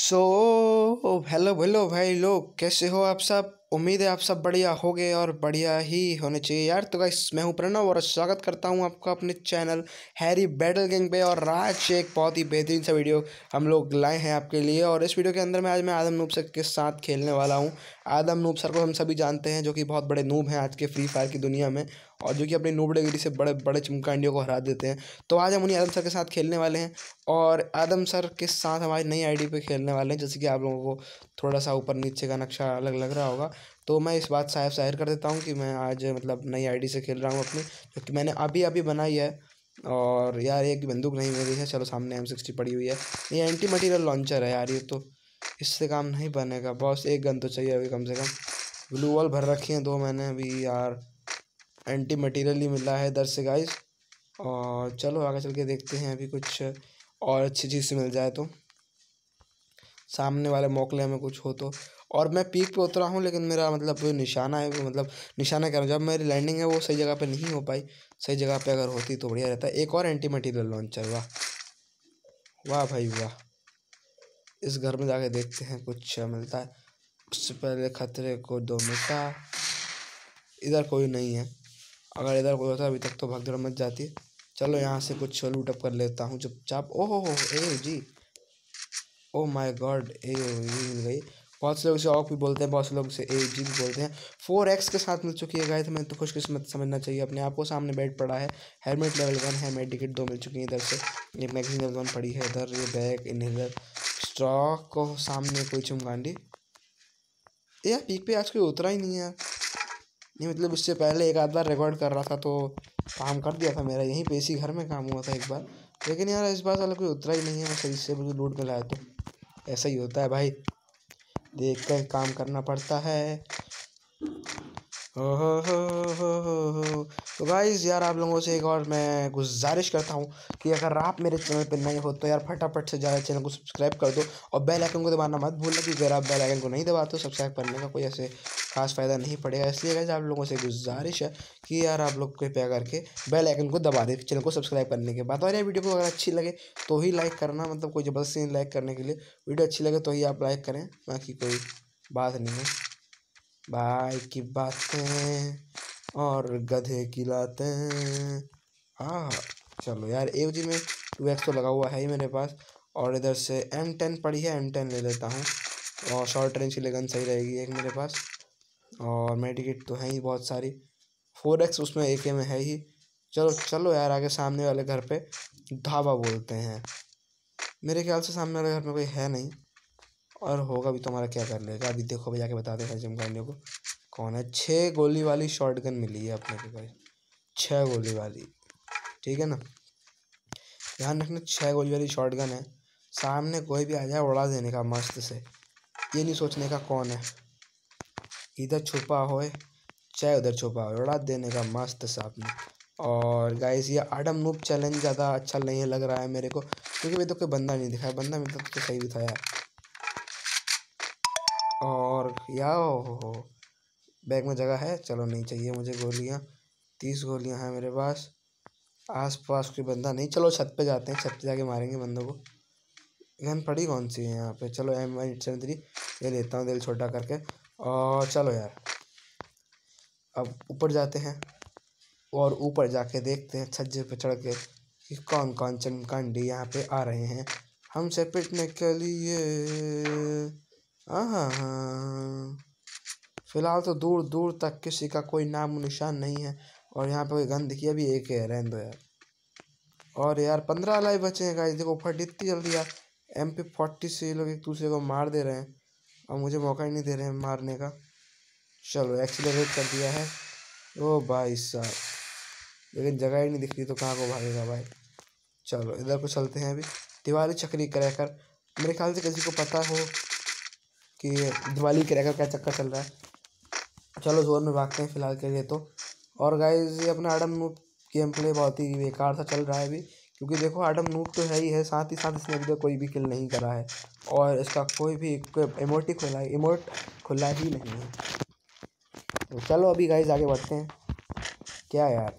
So hello hello भाई लोग, कैसे हो आप सब? उम्मीद है आप सब बढ़िया हो गए और बढ़िया ही होने चाहिए। यार तो गाइस मैं हूँ प्रणव और स्वागत करता हूँ आपका अपने चैनल हैरी बैटल गैंग पे और आज एक बहुत ही बेहतरीन सा वीडियो हम लोग लाए हैं आपके लिए और इस वीडियो के अंदर मैं आज मैं आदम नूब सर के साथ खेलने वाला हूँ। आदम नूब सर को हम सभी जानते हैं जो कि बहुत बड़े नूब हैं आज के फ्री फायर की दुनिया में और जो कि अपनी नूबड़ेगिरी से बड़े बड़े चमकांडियों को हरा देते हैं। तो आज हम उन्हीं आदम सर के साथ खेलने वाले हैं और आदम सर के साथ हमारी नई आईडी पे खेलने वाले हैं, जैसे कि आप लोगों को थोड़ा सा ऊपर नीचे का नक्शा अलग लग रहा होगा। तो मैं इस बात साफ़ ज़ाहिर कर देता हूँ कि मैं आज मतलब नई आईडी से खेल रहा हूँ अपनी, क्योंकि मैंने अभी अभी बनाई है। और यार, एक बंदूक नहीं मिली है। चलो सामने एम सिक्सटी पड़ी हुई है। ये एंटी मटीरियल लॉन्चर है यार ये तो। इससे काम नहीं बनेगा। बॉस, एक गन तो चाहिए अभी कम से कम। ब्लू वॉल भर रखी है दो मैंने अभी यार। एंटी मटीरियल ही मिला है इधर से गाइस और चलो आगे चल के देखते हैं अभी कुछ और अच्छी चीज़ से मिल जाए तो। सामने वाले मोकले में कुछ हो तो। और मैं पीक पे उतरा हूँ, लेकिन मेरा मतलब जो निशाना है, वो मतलब निशाना कह रहा हूँ, जब मेरी लैंडिंग है, वो सही जगह पे नहीं हो पाई। सही जगह पे अगर होती तो बढ़िया रहता। एक और एंटी मटीरियल लॉन्चर वाह। वाह भाई, वाह। इस घर में जाके देखते हैं, कुछ मिलता है। उससे पहले खतरे को दो मिटा। इधर कोई नहीं है। अगर इधर कोई होता, अभी तक तो भगदड़ मच जाती चलो यहाँ से कुछ लूटअप कर लेता हूँ, चुपचाप। ओहो हो, ए, जी। ओ माय गॉड ए मिल गई। बहुत से लोग इसे ऑफ़ भी बोलते हैं, बहुत से लोग इसे ए, जी भी बोलते हैं। फोर एक्स के साथ मिल चुकी है गाय तो मैं तो खुशकिस्मत समझना चाहिए। अपने आप को सामने बेड पड़ा है। हेलमेट लेवल वन है टिकट दो मिल चुकी है इधर से। एक मैगजीन लेवल वन पड़ी है इधर, ये बैग इनहेलर स्टॉक को सामने कोई चुमगांडी यार पीक पे आज कोई उतरा ही नहीं है। नहीं मतलब उससे पहले एक आध बार रिकॉर्ड कर रहा था तो काम कर दिया था मेरा। यहीं पे इसी घर में काम हुआ था एक बार। लेकिन यार, इस बार साला कोई उतरा ही नहीं है मैं सही से बिल्कुल लूट में लाया तो। ऐसा ही होता है भाई। देख कर काम करना पड़ता हो। तो गाइज़ यार आप लोगों से एक और मैं गुजारिश करता हूँ कि अगर आप मेरे चैनल पर नए हो तो यार फटाफट से ज़्यादा चैनल को सब्सक्राइब कर दो और बेल आइकन को दबाना मत भूलना क्योंकि अगर आप बेल आइकन को नहीं दबाते तो सब्सक्राइब करने का कोई ऐसे खास फ़ायदा नहीं पड़ेगा। इसलिए गाइज़ आप लोगों से गुजारिश है कि यार आप लोग कृपया करके बेल आइकन को दबा दें चैनल को सब्सक्राइब करने के बाद। और यार वीडियो को अगर अच्छी लगे तो ही लाइक करना मतलब कोई ज़बरदस्ती लाइक करने के लिए। वीडियो अच्छी लगे तो ही आप लाइक करें, बाकी कोई बात नहीं है। भाई की बातें और गधे की लातें। हाँ चलो यार ए जी में टू एक्स तो लगा हुआ है ही मेरे पास। और इधर से एम टेन पड़ी है एम टेन ले लेता हूँ। और शॉर्ट रेंज की लेगन सही रहेगी एक मेरे पास। और मेडिकेट तो है ही बहुत सारी। फोर एक्स उसमें एक में है ही। चलो चलो यार, आगे सामने वाले घर पे ढाबा बोलते हैं। मेरे ख्याल से सामने वाले घर में कोई है नहीं। और होगा भी तो हमारा क्या कर लेगा अभी देखो भैया के बता दें जिम करने को। कौन है? छः गोली वाली शॉर्ट गन मिली है अपने को भाई। छः गोली वाली। ठीक है ना? ध्यान रखना छः गोली वाली शॉर्ट गन है। सामने कोई भी आ जाए उड़ा देने का मस्त से। ये नहीं सोचने का कौन है। इधर छुपा हो चाहे उधर छुपा हो उड़ा देने का मस्त से आपने और गाइस ये आडम नूप चैलेंज ज़्यादा अच्छा नहीं लग रहा है मेरे को। क्योंकि भाई तो कोई बंदा नहीं दिखा बंदा मिलता तो सही भी था यार। और या हो हो। बैग में जगह है, चलो नहीं चाहिए मुझे गोलियाँ। तीस गोलियाँ हैं मेरे पास। आस पास कोई बंदा नहीं, चलो छत पे जाते हैं, छत पे जाके मारेंगे बंदों को। गन पड़ी कौन सी है यहाँ पे? चलो M one eight seven three, ये लेता हूँ दिल छोटा करके। और चलो यार। अब ऊपर जाते हैं, और ऊपर जाके देखते हैं छज्जे पे चढ़ के कि कौन कौन चमकांडी यहाँ पे आ रहे हैं। हमसे पिटने के लिए। हाँ फ़िलहाल तो दूर दूर तक किसी का कोई नाम निशान नहीं है। और यहाँ पे गन दिखी अभी एक है, रहने दो यार। और यार, पंद्रह लाइव बचे हैं गाइस देखो, फट, इतनी जल्दी यार। एम पी फोर्टी से लोग एक दूसरे को मार दे रहे हैं। और मुझे मौका ही नहीं दे रहे हैं मारने का। चलो एक्सीलरेट कर दिया है। ओ भाई साहब। लेकिन जगह ही नहीं दिख रही तो कहाँ को भागेगा भाई? चलो, इधर को चलते हैं अभी। दिवाली चक्री कर। मेरे ख्याल से किसी को पता हो कि दिवाली के रहकर क्या चक्कर चल रहा है। चलो ज़ोर में भागते हैं फ़िलहाल के लिए तो। और गाइज़ ये अपना आडम नूप गेम प्ले बहुत ही बेकार सा चल रहा है अभी। क्योंकि देखो आडम नूप तो है ही है, साथ ही साथ इसने अभी तक कोई भी किल नहीं करा है। और इसका कोई भी इमोट ही खुला है इमोट खुला ही नहीं है। तो चलो अभी गाइज़ आगे बढ़ते हैं। क्या यार?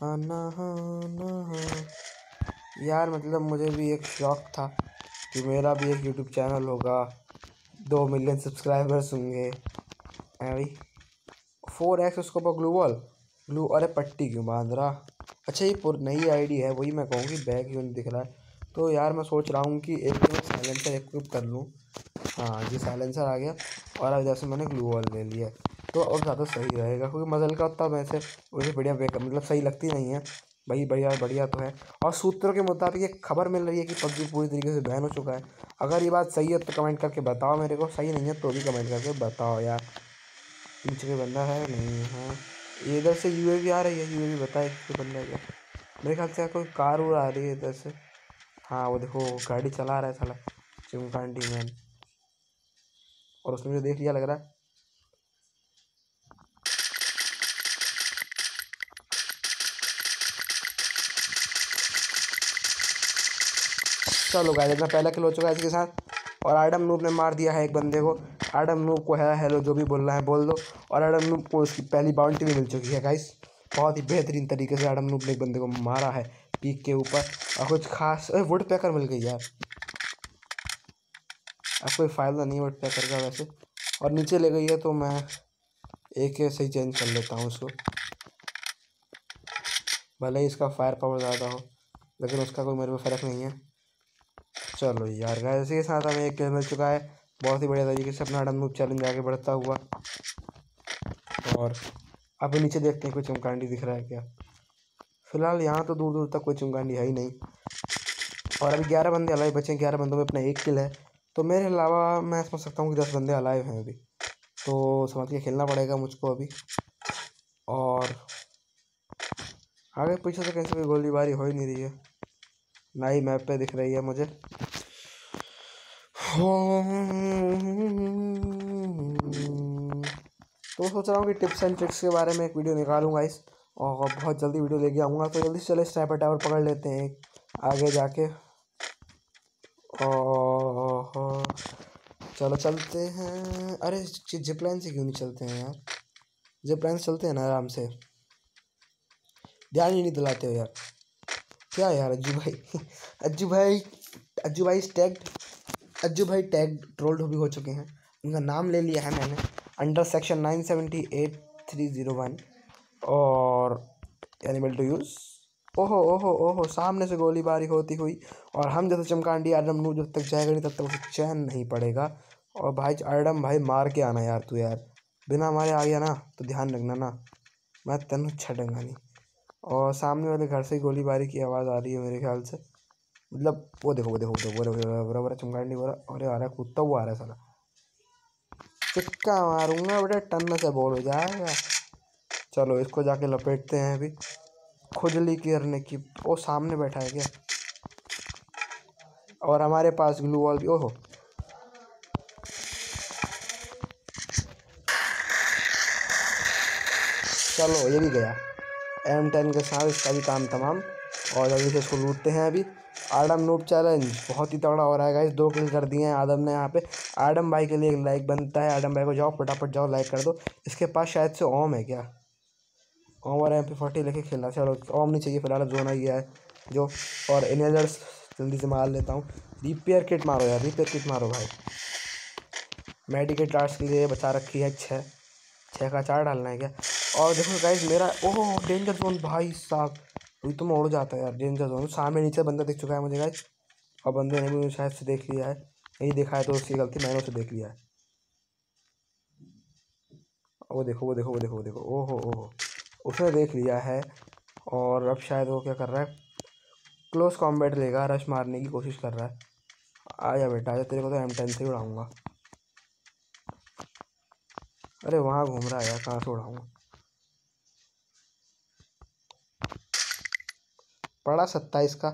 हाँ ना हाँ ना हाँ। यार मतलब मुझे भी एक शौक था। कि मेरा भी एक यूट्यूब चैनल होगा। दो मिलियन सब्सक्राइबर्स होंगे। भाई? फोर एक्स उसको पर ग्लू वॉल ग्लू अरे पट्टी क्यों बाँध रहा? अच्छा ये पुर, नई आईडी है, वही मैं कहूँगी, बैग क्यों दिख रहा है? तो यार, मैं सोच रहा हूँ कि एक तो साइलेंसर इक्विप कर लूँ। हाँ जी साइलेंसर आ गया। और अब जैसे मैंने ग्लू वॉल ले लिया। तो और ज़्यादा सही रहेगा, क्योंकि मजल का उतना वैसे मुझे बढ़िया मतलब सही लगती नहीं है। भाई, बढ़िया बढ़िया तो है। और सूत्रों के मुताबिक ये खबर मिल रही है कि पबजी पूरी तरीके से बैन हो चुका है। अगर ये बात सही है तो कमेंट करके बताओ मेरे को। सही नहीं है तो भी कमेंट करके बताओ यार। नीचे कोई बंदा है? नहीं हाँ। इधर से यूएवी आ रही है। यू बताए कोई बंदा क्या मेरे ख्याल से कोई कार उड़ आ रही है इधर से। हाँ वो देखो गाड़ी चला रहा है साला। चिमकांडी मैन। और उसने मुझे देख लिया लग रहा है। चलो गाइस इतना पहला किल हो चुका है इसके साथ। और आडम नूब ने मार दिया है एक बंदे को। आडम नूब को है हेलो जो भी बोल रहा है बोल दो। और आडम नूब को उसकी पहली बाउंड्री भी मिल चुकी है गाइस बहुत ही बेहतरीन तरीके से आडम नूब ने एक बंदे को मारा है पीक के ऊपर। और कुछ खास वुड पैकर मिल गई यार। अब कोई फ़ायदा नहीं वुड पैकर का वैसे। और नीचे ले गई है तो मैं एक सही चेंज कर लेता हूँ उसको। भले ही इसका फायर पावर ज़्यादा हो, लेकिन उसका कोई मेरे को फ़र्क नहीं है। चलो यार गाइस के साथ हमें एक किल मिल चुका है। बहुत ही बढ़िया तरीके से अपना डम चैलेंज आगे बढ़ता हुआ। और अभी नीचे देखते हैं कोई चमकांडी दिख रहा है क्या। फ़िलहाल यहाँ तो दूर दूर तक कोई चमकांडी है ही नहीं। और अभी ग्यारह बंदे अलाइव बचे हैं, ग्यारह बंदों में अपना एक किल है। तो मेरे अलावा मैं समझ सकता हूँ कि दस बंदे अलाइव हैं अभी। तो समझ के खेलना पड़ेगा मुझको अभी। और आगे पीछे से कहीं से भी गोलीबारी हो ही नहीं रही है। ना ही मैप पे दिख रही है मुझे। तो सोच रहा हूँ कि टिप्स एंड ट्रिक्स के बारे में एक वीडियो निकालूँगा इस और बहुत जल्दी वीडियो लेके आऊँगा तो जल्दी से चले स्नैपर टावर पकड़ लेते हैं आगे जाके। चलो चलते हैं। अरे जिप लाइन से क्यों नहीं चलते हैं यार? जिप लाइन से चलते हैं ना आराम से। ध्यान ही नहीं दिलाते हो यार। क्या यार, अज्जू भाई? अज्जू भाई अज्जू भाई टैग अज्जू भाई टैग ट्रोल्ड भी हो चुके हैं। उनका नाम ले लिया है मैंने under section nine seventy eight three zero one और एनिमल टू यूज़ ओहो ओहो ओहो, सामने से गोलीबारी होती हुई। और हम जैसे चमकांडी आडम नू जब तक जाएगा नहीं, तब तक उसे चैन नहीं पड़ेगा। और भाई आडम भाई मार के आना यार तू यार। बिना मारे आ गया ना तो ध्यान रखना ना। मैं तेन छटूँगा नहीं। और सामने वाले घर से गोलीबारी की आवाज़ आ रही है मेरे ख्याल से। मतलब वो देखो वो देखो वो देखो बड़ा बड़ा चमकांडी बोला अरे, आ रहा है, कुत्ता, वो आ रहा है साला। चिक्का मारूँगा बेटा, टन से बोल हो जाएगा। चलो, इसको जाके लपेटते हैं अभी। खुजली करने की, वो सामने बैठा है क्या? और हमारे पास ग्लू वॉल भी, ओहो। चलो, ये भी गया। एम टेन के साथ इसका भी काम तमाम। और जल्दी से इसको लूटते हैं अभी। आडम नूट चैलेंज बहुत ही तगड़ा हो रहा है गाइस दो किल कर दिए हैं आदम ने यहाँ पे। आडम भाई के लिए एक लाइक बनता है आडम भाई को जाओ, फटाफट जाओ लाइक कर दो। इसके पास शायद से ओम है क्या? ओम और एम पी फोर्टी लेके खेलना चलो ओम नहीं चाहिए, फ़िलहाल जोन गया है। जो, और इनेजर्स जल्दी से मार लेता हूँ। रिपेयर किट मारो यार रिपेयर किट मारो भाई। मेडिकेट चार्ज के लिए बचा रखी है छः छः का चार डालना है क्या? और देखो गाइस मेरा, ओह डेंजर जोन भाई साहब। अभी तो मैं उड़ जाता है यार डेंजर जोन सामने नीचे बंदा दिख चुका है मुझे गाइस और बंदे ने भी शायद से देख लिया है। नहीं देखा है तो उसकी गलती, मैंने उसे देख लिया है। वो देखो वो देखो वो देखो वो देखो। ओहो ओहो। उसने देख लिया है और अब शायद वो क्या कर रहा है? क्लोज कॉम्बैट लेगा रश मारने की कोशिश कर रहा है। आ जा बेटा आजा तेरे को तो एम टेन से उड़ाऊँगा। अरे वहाँ घूम रहा है यार, कहाँ से उड़ाऊँगा? पड़ा सत्ताईस का।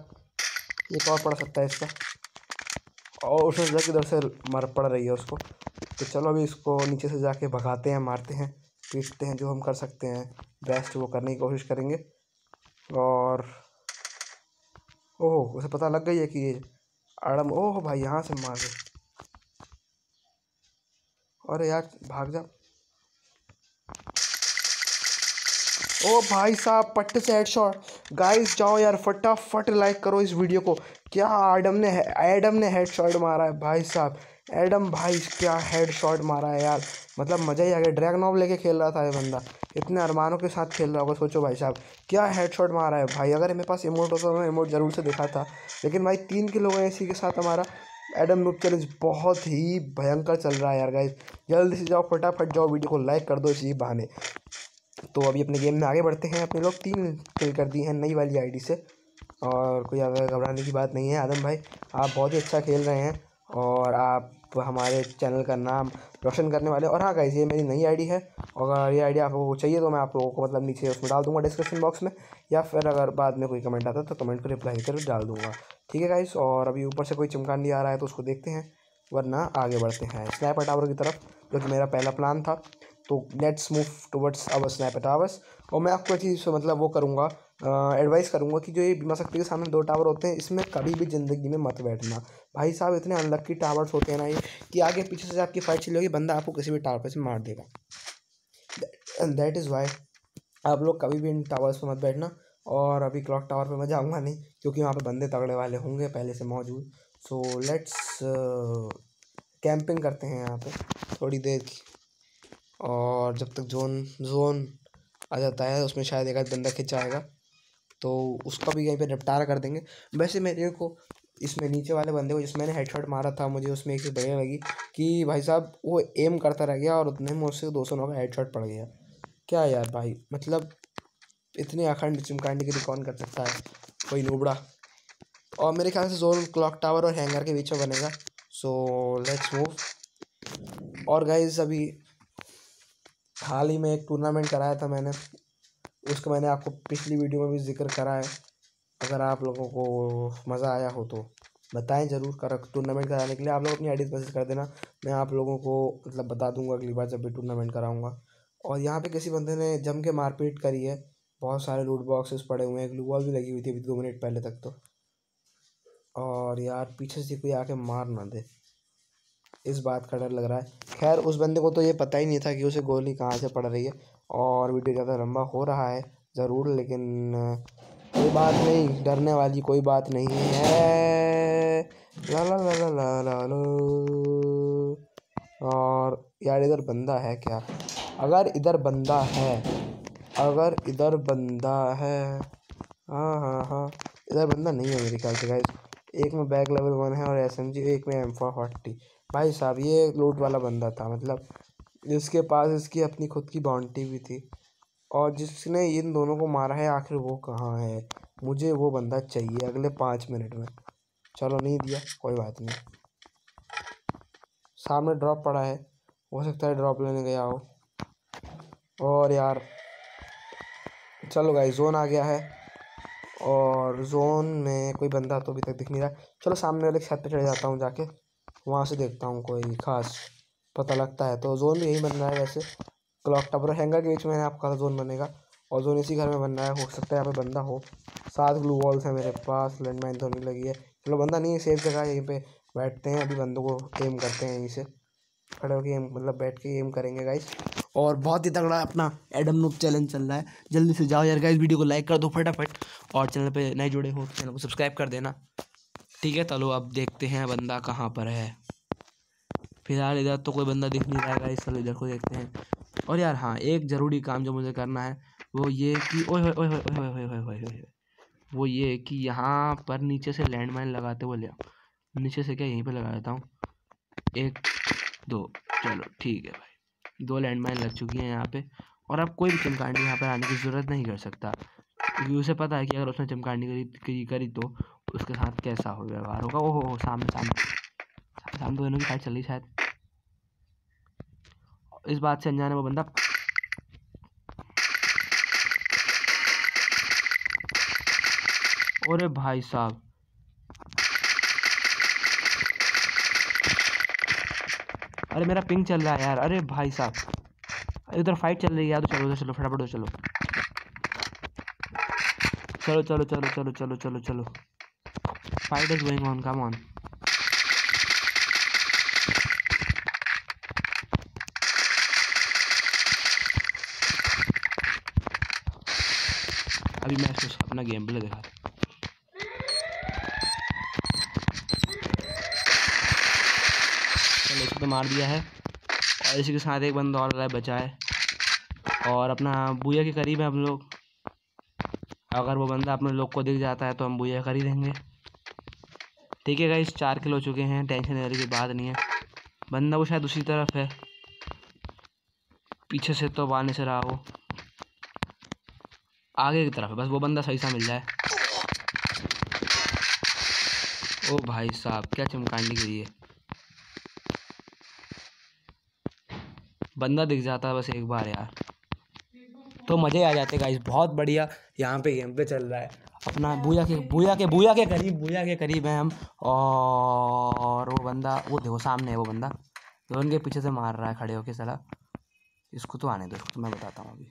एक और पड़ा सत्ताईस का। और उसने जाके इधर से मर पड़ रही है उसको। तो चलो अभी इसको नीचे से जाके भगाते हैं, मारते हैं, पीटते हैं, जो हम कर सकते हैं। बेस्ट वो करने की कोशिश करेंगे। और ओह, उसे पता लग गई है कि ये आड़म, ओह भाई, यहाँ से मार दे। अरे यार, भाग जा। ओ भाई साहब पट्टे से हेड हेडशॉट गाइस जाओ यार, फटाफट लाइक करो इस वीडियो को. क्या एडम ने एडम ने हेड शॉट मारा है? भाई साहब एडम भाई, क्या हेड शॉट मारा है यार? मतलब मज़ा ही आ गया. ड्रैगन ऑफ़ लेके खेल रहा था ये बंदा. इतने अरमानों के साथ खेल रहा होगा, सोचो भाई साहब. क्या हेड शॉट मारा है भाई? अगर मेरे पास इमोट होता तो मैं इमोट ज़रूर से देखा था. लेकिन भाई, तीन किलो गए इसी के साथ हमारा. एडम नूप चैलेंज बहुत ही भयंकर चल रहा है यार गाइज़ जल्दी से जाओ, फटाफट जाओ वीडियो को लाइक कर दो इसी बहाने. तो अभी अपने गेम में आगे बढ़ते हैं। अपने लोग तीन किल कर दिए हैं नई वाली आईडी से। और कोई घबराने की बात नहीं है। आदम भाई, आप बहुत ही अच्छा खेल रहे हैं और आप हमारे चैनल का नाम रोशन करने वाले और हाँ गाइज़ ये मेरी नई आईडी है। अगर ये आईडी आप लोगों को चाहिए तो मैं आप लोगों को मतलब नीचे उसमें डाल दूँगा डिस्क्रिप्शन बॉक्स में। या फिर अगर बाद में कोई कमेंट आता तो कमेंट को रिप्लाई कर डाल दूँगा। ठीक है गाइस और अभी ऊपर से कोई चमकान आ रहा है तो उसको देखते हैं। वरना आगे बढ़ते हैं। स्नैपर टावर की तरफ़, जो कि मेरा पहला प्लान था। तो let's move towards our snapper towers और मैं आपको चीज़ मतलब वो करूँगा एडवाइस करूँगा कि जो ये बीमा शक्ति के सामने दो टावर होते हैं, इसमें कभी भी ज़िंदगी में मत बैठना। भाई साहब, इतने अनलक्की टावर्स होते हैं ना ये, कि आगे पीछे से आपकी फाइट चली होगी, बंदा आपको किसी भी टावर पर से मार देगा। एंड दैट इज़ वाई आप लोग कभी भी इन टावर्स पर मत बैठना। और अभी क्लॉक टावर पर मैं जाऊँगा नहीं, क्योंकि वहाँ पर बंदे तगड़े वाले होंगे पहले से मौजूद। सो लेट्स कैंपिंग करते हैं यहाँ पे, थोड़ी देर की। और जब तक जोन जोन आ जाता है, उसमें शायद एक आध बंदा खिंच आएगा तो उसका भी यहीं पे निपटारा कर देंगे। वैसे मेरे को इसमें नीचे वाले बंदे को जिसमें मैंने हेडशॉट मारा था, मुझे उसमें एक चीज़ बढ़िया लगी कि भाई साहब, वो एम करता रह गया और उतने में उससे दो सौ नौ का हेडशॉट पड़ गया। क्या यार भाई मतलब इतने अखंड चिमकांडगिरी कौन कर सकता है? कोई नूबड़ा और मेरे ख्याल से जोन क्लॉक टावर और हैंगर के बीच में बनेगा। सो लेट्स मूव और गाइज़ अभी हाल ही में एक टूर्नामेंट कराया था मैंने। उसका मैंने आपको पिछली वीडियो में भी ज़िक्र करा है। अगर आप लोगों को मज़ा आया हो तो बताएँ ज़रूर कर टूर्नामेंट कराने के लिए। आप लोग अपनी आईडी मैसेज कर देना। मैं आप लोगों को मतलब बता दूँगा अगली बार जब भी टूर्नामेंट कराऊँगा। और यहाँ पे किसी बंदे ने जम के मारपीट करी है। बहुत सारे लूट बॉक्सेस पड़े हुए हैं। ग्लू वॉल भी लगी हुई थी अभी दो मिनट पहले तक तो। और यार, पीछे से कोई आके मार ना दे। इस बात का डर लग रहा है। खैर, उस बंदे को तो ये पता ही नहीं था कि उसे गोली कहाँ से पड़ रही है। और वीडियो ज़्यादा लंबा हो रहा है, ज़रूर, लेकिन, कोई बात नहीं, डरने वाली कोई बात नहीं है। ला ला ला ला ला ला ला। और यार, इधर बंदा है क्या? अगर इधर बंदा है, अगर इधर बंदा है हाँ हाँ हाँ इधर बंदा नहीं है मेरे ख्याल से गाइस एक में बैक लेवल वन है और एस एम जी एक में एम फोर फोर्टी भाई साहब, ये लूट वाला बंदा था मतलब जिसके पास इसकी अपनी खुद की बाउंड्री भी थी और जिसने इन दोनों को मारा है, आखिर वो कहाँ है? मुझे वो बंदा चाहिए अगले पाँच मिनट में। चलो, नहीं दिया, कोई बात नहीं। सामने ड्रॉप पड़ा है, हो सकता है ड्रॉप लेने गया हो। और यार, चलो गाइस जोन आ गया है और जोन में कोई बंदा तो अभी तक दिख नहीं रहा। चलो, सामने वाले छत पे चढ़ जाता हूँ जाके। वहाँ से देखता हूँ कोई खास पता लगता है। तो जोन भी यही बन रहा है वैसे। क्लॉक टावर हैंगर के बीच में आपका जोन बनेगा। और जोन इसी घर में बन रहा है, हो सकता है यहाँ पे बंदा हो। सात ग्लू वॉल्स हैं मेरे पास लैंडमाइन तो नहीं लगी है। चलो बंदा नहीं है सेफ़ जगह यहीं पे बैठते हैं। अभी बंदों को एम करते हैं यहीं से। खड़े होकर एम मतलब बैठ के एम करेंगे गाइस और बहुत ही तगड़ा अपना एडम नूप चैलेंज चल रहा है। जल्दी से जाओ यार गाइस वीडियो को लाइक कर दो फटाफट। और चैनल पे नए जुड़े हो चैनल को सब्सक्राइब कर देना। ठीक है, चलो अब देखते हैं बंदा कहाँ पर है। फ़िलहाल इधर तो कोई बंदा दिख नहीं रहा है चलो इधर को देखते हैं। और यार हाँ एक ज़रूरी काम जो मुझे करना है, वो ये कि वो ये कि यहाँ पर नीचे से लैंड माइन लगाते हुए ले आओ। नीचे से क्या, यहीं पर लगा देता हूँ। एक, दो, चलो, ठीक है भाई। दो लैंड माइन लग चुकी हैं यहाँ पे। और अब कोई भी चमकांडी यहाँ पर आने की ज़रूरत नहीं कर सकता। क्योंकि उसे पता है कि अगर उसने चमकांडी करी करी तो उसके साथ कैसा हो व्यवहार होगा? ओहो हो सामने सामने। सामने दोनों की फाइट चल शायद। इस बात से अनजाने वो बंदा अरे भाई साहब। अरे मेरा पिंग चल रहा है यार। अरे भाई साहब। इधर फाइट चल रही है यार। तो चलो, उधर चलो, फटाफट चलो चलो चलो चलो चलो चलो चलो चलो। fight is going on, come on. अभी मैं अपना गेम प्ले दिखा चलो इसको तो मार दिया है। और इसी के साथ एक बंदा और रहा है बचा है। और अपना बुया के करीब है हम लोग। अगर वो बंदा अपने लोग को दिख जाता है तो हम बुया देंगे। ठीक है गाइस चार किलो हो चुके हैं टेंशन लेने की बात नहीं है। बंदा वो शायद उसी तरफ़ है। पीछे से तो आने से रहा हो आगे की तरफ़ है, बस वो बंदा सही सा मिल जाए। ओ भाई साहब, क्या चमकाने के लिए। बंदा दिख जाता है बस एक बार यार। तो मज़े आ जाते गाइस बहुत बढ़िया यहाँ पे गेम पे चल रहा है। अपना बुया के बुया के बुया के करीब बुया के करीब हैं हम। और वो बंदा, वो देखो सामने है वो बंदा। तो उनके पीछे से मार रहा है खड़े होके सला। इसको तो आने दो, इसको तो मैं बताता हूँ अभी।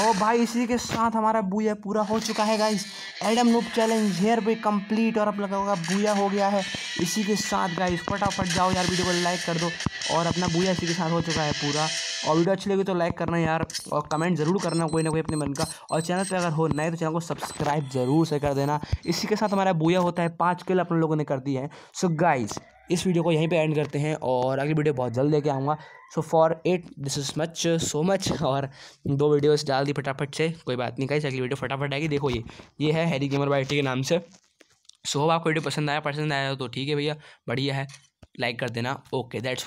ओ भाई इसी के साथ हमारा बुया पूरा हो चुका है गाइस एडम नूप चैलेंज हेयर भी कंप्लीट और अब लगा होगा बुया हो गया है। इसी के साथ गाइस फटाफट जाओ यार वीडियो को लाइक कर दो और अपना बुया इसी के साथ हो चुका है पूरा। और वीडियो अच्छी लगी तो लाइक करना यार और कमेंट ज़रूर करना कोई ना कोई अपने मन का। और चैनल पे अगर हो नए तो चैनल को सब्सक्राइब ज़रूर से कर देना। इसी के साथ हमारा बुया होता है, पाँच किल अपने लोगों ने कर दी है। सो गाइस इस वीडियो को यहीं पे एंड करते हैं और अगली वीडियो बहुत जल्द लेके आऊँगा। So for it this is much so much और दो वीडियोस डाल दी फटाफट से, कोई बात नहीं कही अगली वीडियो फटाफट आएगी। देखो ये ये है हैरी गेमर बाइटी के नाम से। सो आपको वीडियो पसंद आया पसंद आया तो ठीक है भैया, बढ़िया है लाइक कर देना ओके दैट्स